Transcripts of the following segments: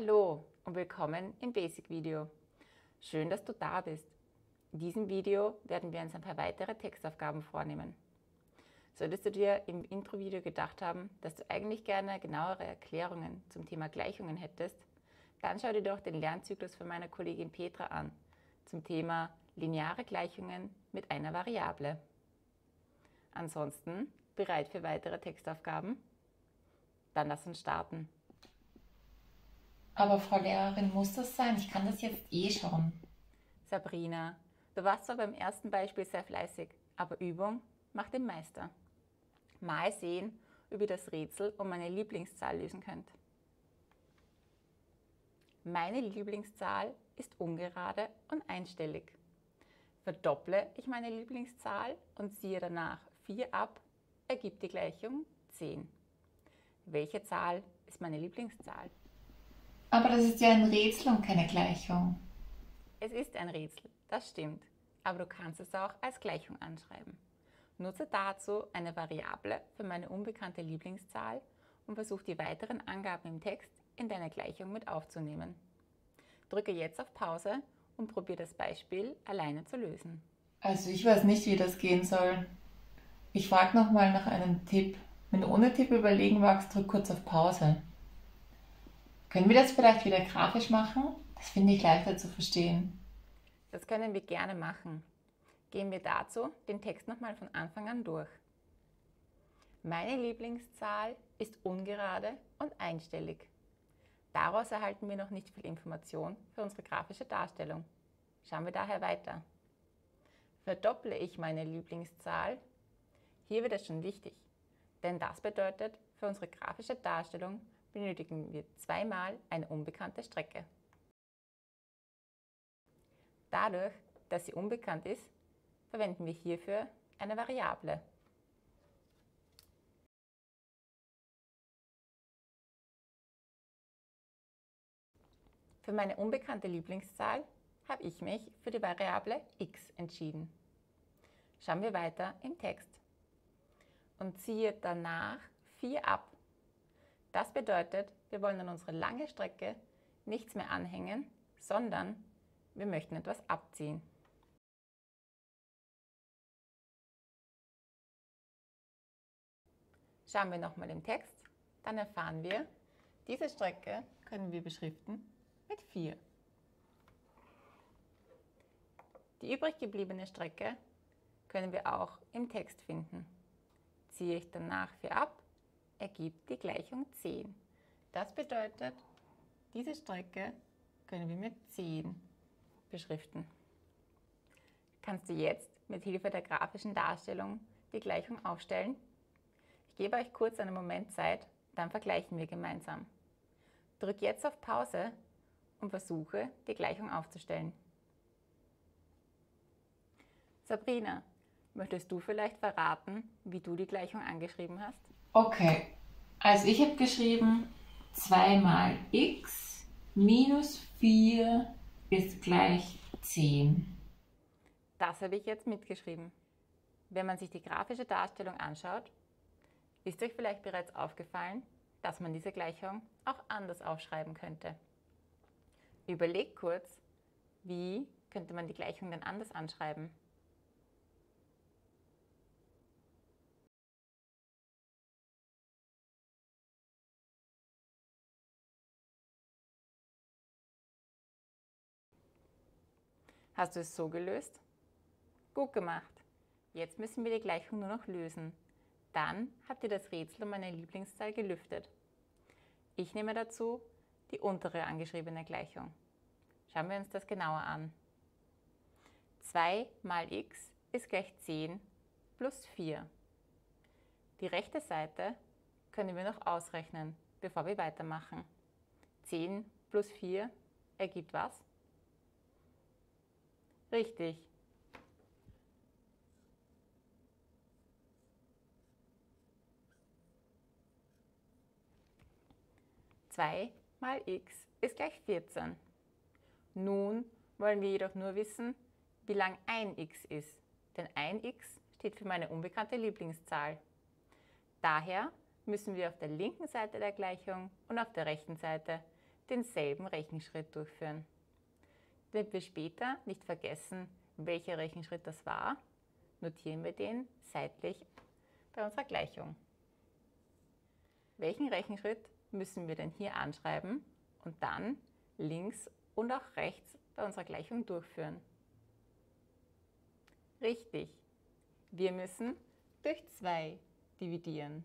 Hallo und willkommen im Basic Video. Schön, dass du da bist. In diesem Video werden wir uns ein paar weitere Textaufgaben vornehmen. Solltest du dir im Intro-Video gedacht haben, dass du eigentlich gerne genauere Erklärungen zum Thema Gleichungen hättest, dann schau dir doch den Lernzyklus von meiner Kollegin Petra an zum Thema lineare Gleichungen mit einer Variable. Ansonsten bereit für weitere Textaufgaben? Dann lass uns starten. Aber Frau Lehrerin, muss das sein? Ich kann das jetzt eh schon. Sabrina, du warst zwar beim ersten Beispiel sehr fleißig, aber Übung macht den Meister. Mal sehen, ob ihr das Rätsel um meine Lieblingszahl lösen könnt. Meine Lieblingszahl ist ungerade und einstellig. Verdopple ich meine Lieblingszahl und ziehe danach 4 ab, ergibt die Gleichung 10. Welche Zahl ist meine Lieblingszahl? Aber das ist ja ein Rätsel und keine Gleichung. Es ist ein Rätsel, das stimmt, aber du kannst es auch als Gleichung anschreiben. Nutze dazu eine Variable für meine unbekannte Lieblingszahl und versuche die weiteren Angaben im Text in deine Gleichung mit aufzunehmen. Drücke jetzt auf Pause und probiere das Beispiel alleine zu lösen. Also ich weiß nicht, wie das gehen soll. Ich frage nochmal nach einem Tipp. Wenn du ohne Tipp überlegen magst, drück kurz auf Pause. Können wir das vielleicht wieder grafisch machen? Das finde ich leichter zu verstehen. Das können wir gerne machen. Gehen wir dazu den Text nochmal von Anfang an durch. Meine Lieblingszahl ist ungerade und einstellig. Daraus erhalten wir noch nicht viel Information für unsere grafische Darstellung. Schauen wir daher weiter. Verdopple ich meine Lieblingszahl? Hier wird es schon wichtig, denn das bedeutet für unsere grafische Darstellung benötigen wir zweimal eine unbekannte Strecke. Dadurch, dass sie unbekannt ist, verwenden wir hierfür eine Variable. Für meine unbekannte Lieblingszahl habe ich mich für die Variable x entschieden. Schauen wir weiter im Text und ziehe danach 4 ab das bedeutet, wir wollen an unsere lange Strecke nichts mehr anhängen, sondern wir möchten etwas abziehen. Schauen wir nochmal im Text, dann erfahren wir, diese Strecke können wir beschriften mit 4. Die übrig gebliebene Strecke können wir auch im Text finden. Ziehe ich danach 4 ab, ergibt die Gleichung 10. Das bedeutet, diese Strecke können wir mit 10 beschriften. Kannst du jetzt mit Hilfe der grafischen Darstellung die Gleichung aufstellen? Ich gebe euch kurz einen Moment Zeit, dann vergleichen wir gemeinsam. Drück jetzt auf Pause und versuche, die Gleichung aufzustellen. Sabrina, möchtest du vielleicht verraten, wie du die Gleichung angeschrieben hast? Okay, also ich habe geschrieben 2 mal x minus 4 ist gleich 10. Das habe ich jetzt mitgeschrieben. Wenn man sich die grafische Darstellung anschaut, ist euch vielleicht bereits aufgefallen, dass man diese Gleichung auch anders aufschreiben könnte. Überlegt kurz, wie könnte man die Gleichung denn anders anschreiben? Hast du es so gelöst? Gut gemacht. Jetzt müssen wir die Gleichung nur noch lösen. Dann habt ihr das Rätsel um meine Lieblingszahl gelüftet. Ich nehme dazu die untere angeschriebene Gleichung. Schauen wir uns das genauer an. 2 mal x ist gleich 10 plus 4. Die rechte Seite können wir noch ausrechnen, bevor wir weitermachen. 10 plus 4 ergibt was? Richtig. Zwei mal x ist gleich 14. Nun wollen wir jedoch nur wissen, wie lang ein x ist, denn ein x steht für meine unbekannte Lieblingszahl. Daher müssen wir auf der linken Seite der Gleichung und auf der rechten Seite denselben Rechenschritt durchführen. Damit wir später nicht vergessen, welcher Rechenschritt das war, notieren wir den seitlich bei unserer Gleichung. Welchen Rechenschritt müssen wir denn hier anschreiben und dann links und auch rechts bei unserer Gleichung durchführen? Richtig, wir müssen durch 2 dividieren.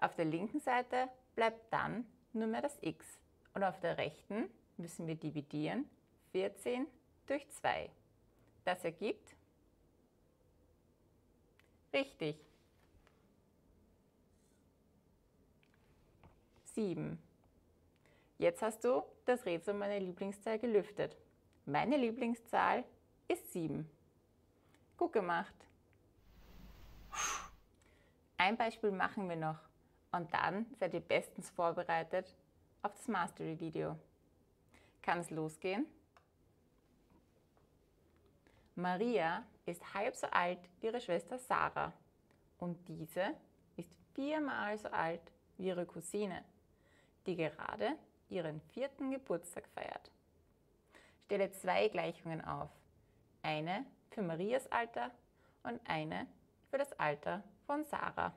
Auf der linken Seite bleibt dann nur mehr das x und auf der rechten müssen wir dividieren 14 durch 2. Das ergibt richtig 7. Jetzt hast du das Rätsel meiner Lieblingszahl gelüftet. Meine Lieblingszahl ist 7. Gut gemacht. Ein Beispiel machen wir noch und dann seid ihr bestens vorbereitet auf das Mastery-Video. Kann es losgehen? Maria ist halb so alt wie ihre Schwester Sarah und diese ist viermal so alt wie ihre Cousine, die gerade ihren vierten Geburtstag feiert. Stelle zwei Gleichungen auf. Eine für Marias Alter und eine für das Alter von Sarah.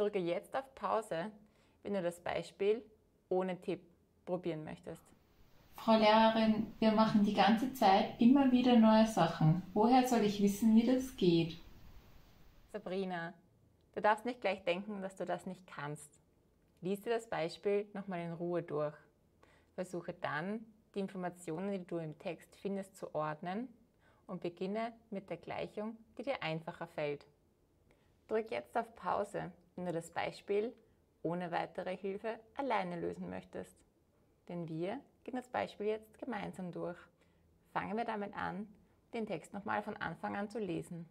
Drücke jetzt auf Pause, wenn du das Beispiel ohne Tipp probieren möchtest. Frau Lehrerin, wir machen die ganze Zeit immer wieder neue Sachen. Woher soll ich wissen, wie das geht? Sabrina, du darfst nicht gleich denken, dass du das nicht kannst. Lies dir das Beispiel nochmal in Ruhe durch. Versuche dann, die Informationen, die du im Text findest, zu ordnen und beginne mit der Gleichung, die dir einfacher fällt. Drück jetzt auf Pause, wenn du das Beispiel ohne weitere Hilfe alleine lösen möchtest. Denn wir gehen das Beispiel jetzt gemeinsam durch. Fangen wir damit an, den Text nochmal von Anfang an zu lesen.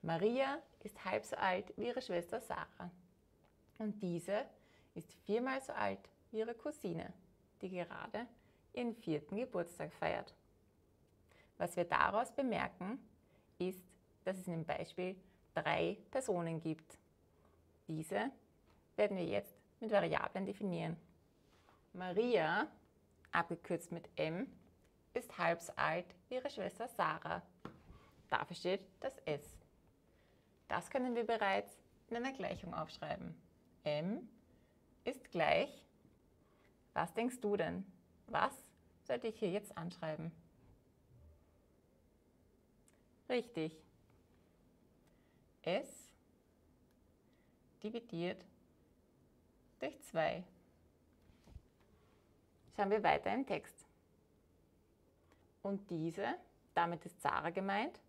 Maria ist halb so alt wie ihre Schwester Sarah. Und diese ist viermal so alt wie ihre Cousine, die gerade ihren vierten Geburtstag feiert. Was wir daraus bemerken, ist, dass es in dem Beispiel drei Personen gibt. Diese werden wir jetzt mit Variablen definieren. Maria, abgekürzt mit M, ist halb so alt wie ihre Schwester Sarah. Dafür steht das S. Das können wir bereits in einer Gleichung aufschreiben m ist gleich, was denkst du denn? Was sollte ich hier jetzt anschreiben? Richtig. S dividiert durch 2. Schauen wir weiter im Text. Und diese, damit ist Sarah gemeint,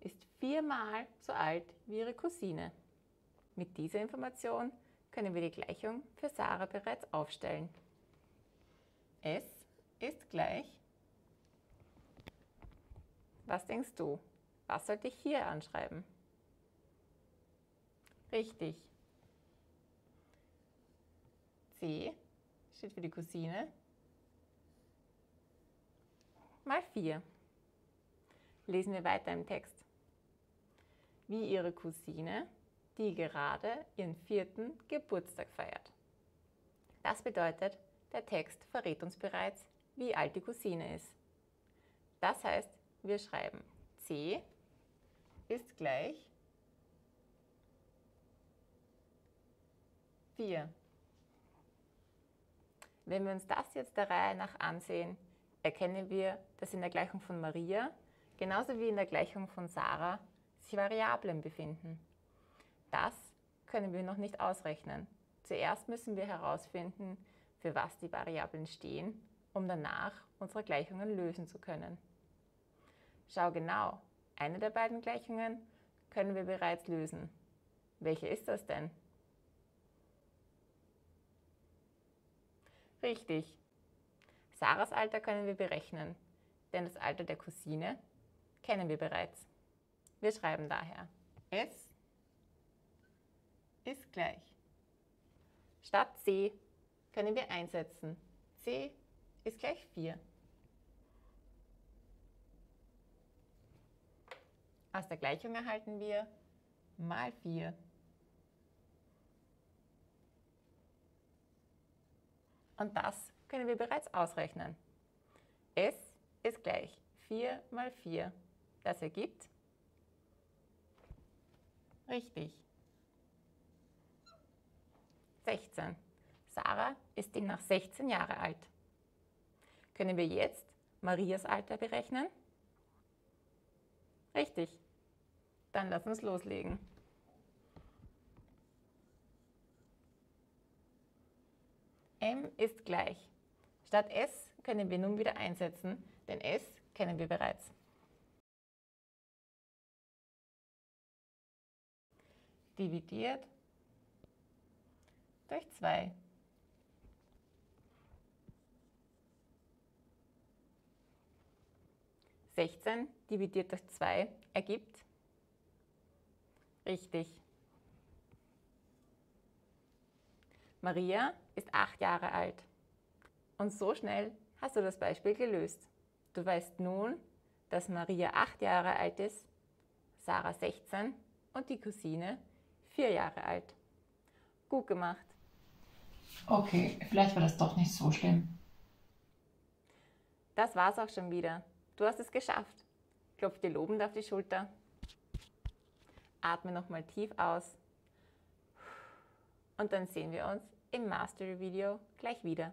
ist viermal so alt wie ihre Cousine. Mit dieser Information können wir die Gleichung für Sarah bereits aufstellen. S ist gleich, was denkst du? Was sollte ich hier anschreiben? Richtig. C steht für die Cousine mal 4. Lesen wir weiter im Text. Wie ihre Cousine die gerade ihren vierten Geburtstag feiert. Das bedeutet, der Text verrät uns bereits, wie alt die Cousine ist. Das heißt, wir schreiben C ist gleich 4. Wenn wir uns das jetzt der Reihe nach ansehen, erkennen wir, dass in der Gleichung von Maria genauso wie in der Gleichung von Sarah sich Variablen befinden. Das können wir noch nicht ausrechnen. Zuerst müssen wir herausfinden, für was die Variablen stehen, um danach unsere Gleichungen lösen zu können. Schau genau, eine der beiden Gleichungen können wir bereits lösen. Welche ist das denn? Richtig. Sarahs Alter können wir berechnen, denn das Alter der Cousine kennen wir bereits. Wir schreiben daher S ist gleich. Statt c können wir einsetzen. c ist gleich 4. Aus der Gleichung erhalten wir mal 4. Und das können wir bereits ausrechnen. S ist gleich 4 mal 4. Das ergibt richtig 16. Sarah ist demnach 16 Jahre alt. Können wir jetzt Marias Alter berechnen? Richtig. Dann lass uns loslegen. M ist gleich. Statt s können wir nun wieder einsetzen, denn s kennen wir bereits. Dividiert durch 2. Sechzehn dividiert durch 2 ergibt richtig. Maria ist acht Jahre alt. Und so schnell hast du das Beispiel gelöst. Du weißt nun, dass Maria acht Jahre alt ist, Sarah 16 und die Cousine vier Jahre alt. Gut gemacht. Okay, vielleicht war das doch nicht so schlimm. Das war's auch schon wieder. Du hast es geschafft. Klopf dir lobend auf die Schulter. Atme nochmal tief aus. Und dann sehen wir uns im Mastery-Video gleich wieder.